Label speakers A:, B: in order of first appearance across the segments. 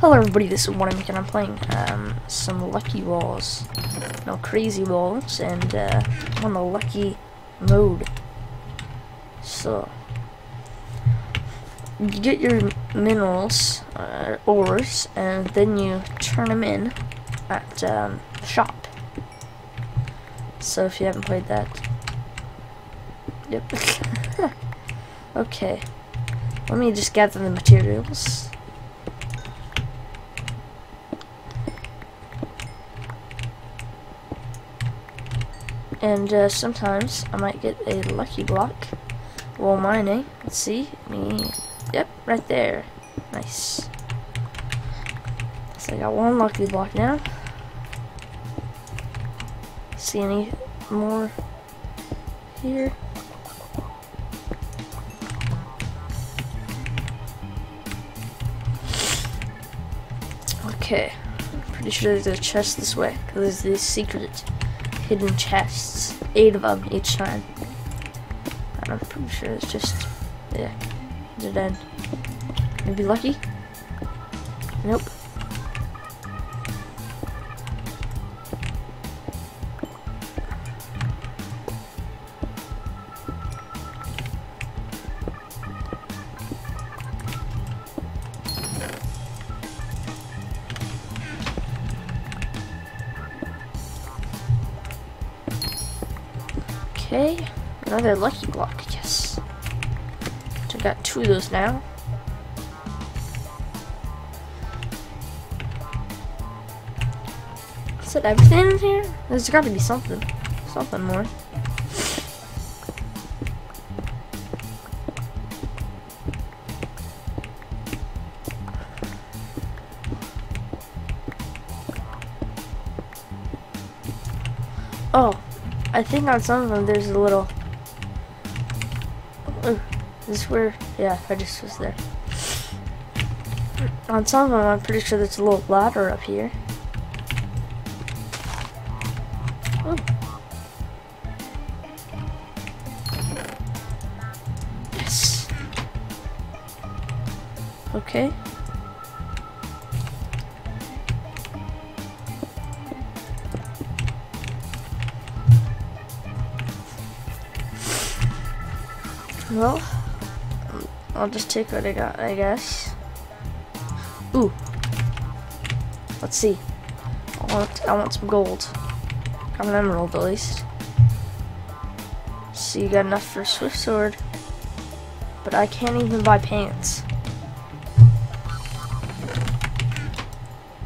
A: Hello everybody, this is Watermaker. I'm playing um, some Lucky Walls. No, Crazy Walls, and uh, I'm on the Lucky mode. So, you get your minerals, uh, ores, and then you turn them in at um, the shop. So if you haven't played that, yep. okay, let me just gather the materials. And uh, sometimes I might get a lucky block while mining. Let's see. Me. Yep, right there. Nice. So I got one lucky block now. See any more here? Okay. Pretty sure there's a chest this way. Because there's the secret hidden chests. Eight of them each time. And I'm pretty sure it's just, yeah, dead end. Maybe lucky? Nope. Okay, another lucky block, yes. So I got two of those now. Is that everything in here? There's got to be something. Something more. I think on some of them there's a little. Oh, this where, yeah, I just was there. On some of them, I'm pretty sure there's a little ladder up here. Oh. Yes. Okay. Well, I'll just take what I got, I guess. Ooh. Let's see. I want, I want some gold. Got an emerald at least. See, you got enough for a swift sword. But I can't even buy pants.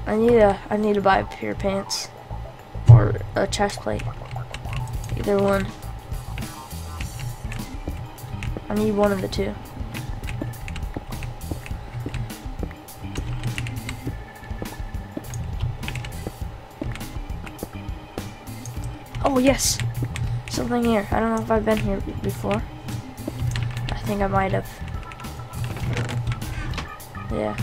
A: I need a, I need to buy a pair of pants. Or a chest plate. Either one. I need one of the two. Oh, yes. Something here. I don't know if I've been here before. I think I might have. Yeah.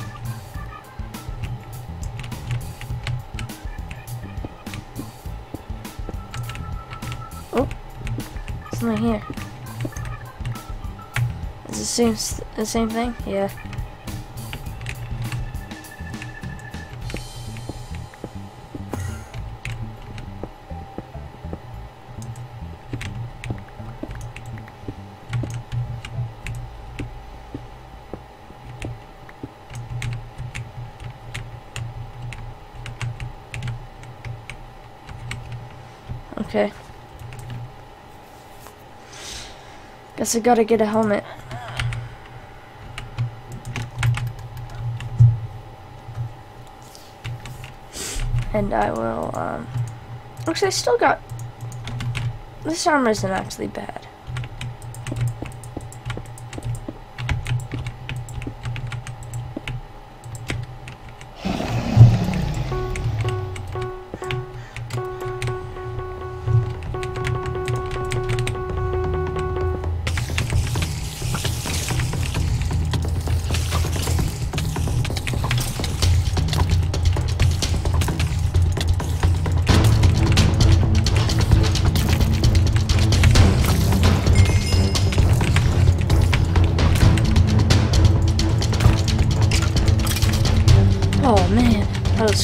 A: Oh. Something here. Same the same thing? Yeah. Okay. Guess I gotta get a helmet. And I will, um... Actually, I still got... This armor isn't actually bad.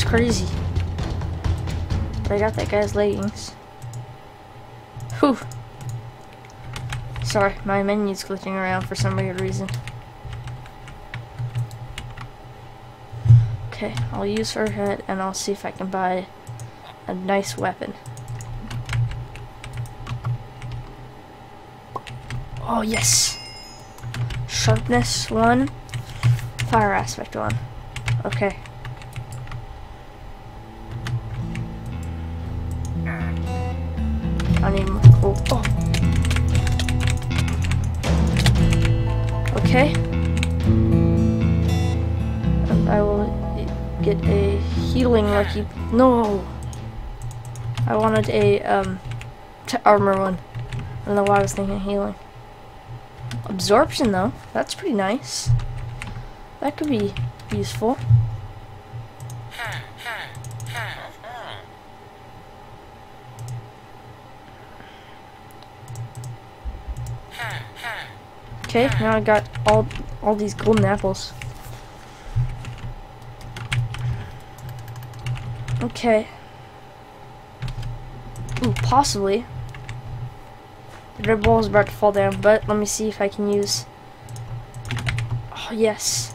A: Crazy. But I got that guy's leggings. Whew. Sorry, my menu's glitching around for some weird reason. Okay, I'll use her head and I'll see if I can buy a nice weapon. Oh, yes! Sharpness 1, Fire Aspect 1. Okay. I need oh, oh. Okay. And I will get a healing lucky. No! I wanted a um, armor one. I don't know why I was thinking healing. Absorption though, that's pretty nice. That could be useful. Okay, now I got all all these golden apples. Okay. Ooh, possibly. The red ball is about to fall down, but let me see if I can use... Oh, yes.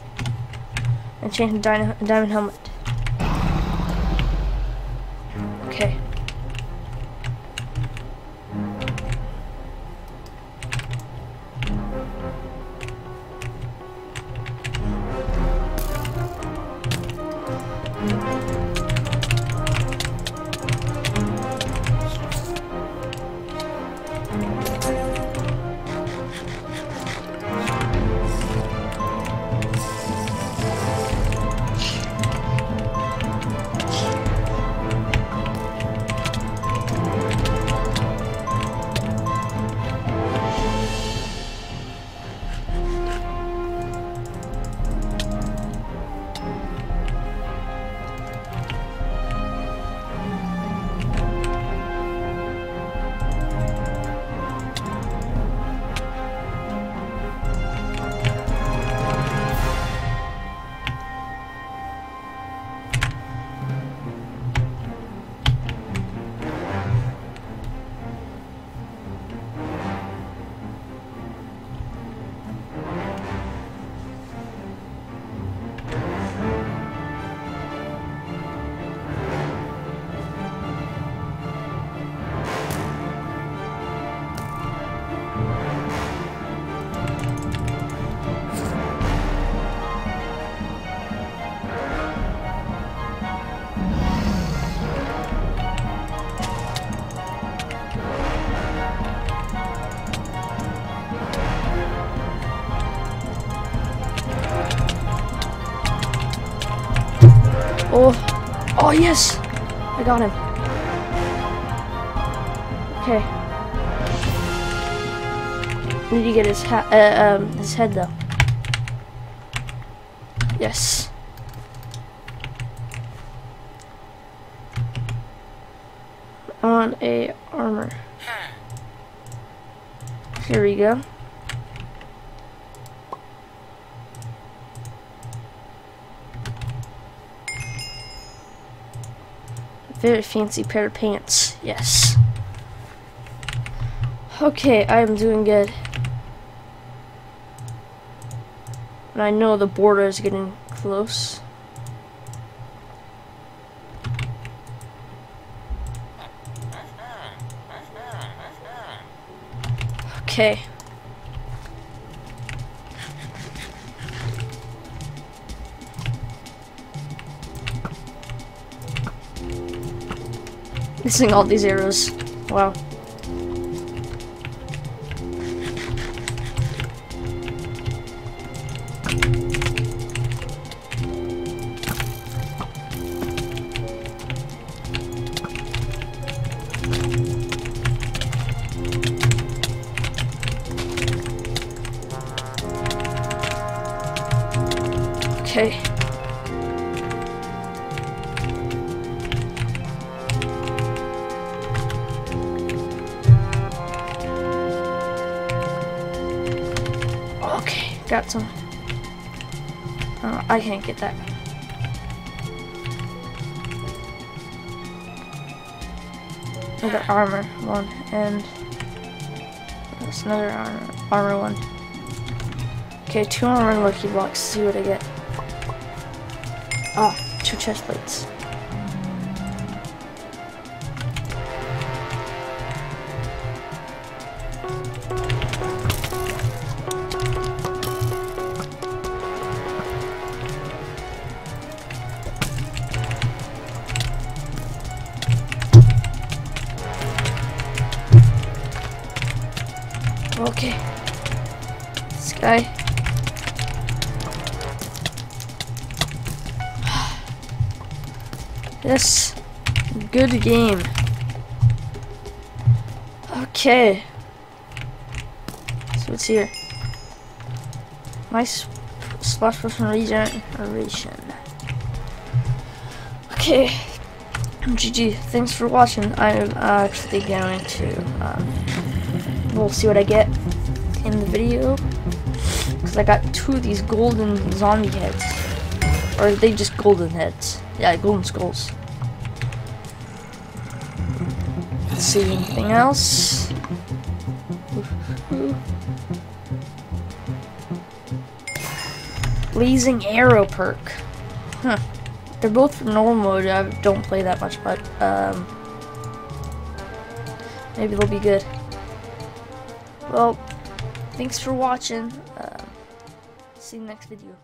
A: And change Enchanted diamond helmet. Oh yes, I got him. Okay. Need to get his uh, um, his head though. Yes. On a armor. Here we go. Very fancy pair of pants. Yes. Okay, I am doing good. And I know the border is getting close. Okay. Missing all these arrows. Wow. Okay. Okay, got some. Uh, I can't get that. I got armor one and that's another armor, armor one. Okay, two armor lucky blocks. See what I get. Ah, two chest plates. Okay. This guy. Yes. Good game. Okay. So what's here? Nice splash person regeneration. Okay. GG. Thanks for watching. I'm actually going to um, we'll see what I get in the video. Because I got two of these golden zombie heads. Or are they just golden heads? Yeah, golden skulls. Let's see anything else. Blazing Arrow perk. Huh. They're both from normal mode. I don't play that much, but um, maybe they'll be good. Well, thanks for watching. Uh, see you next video.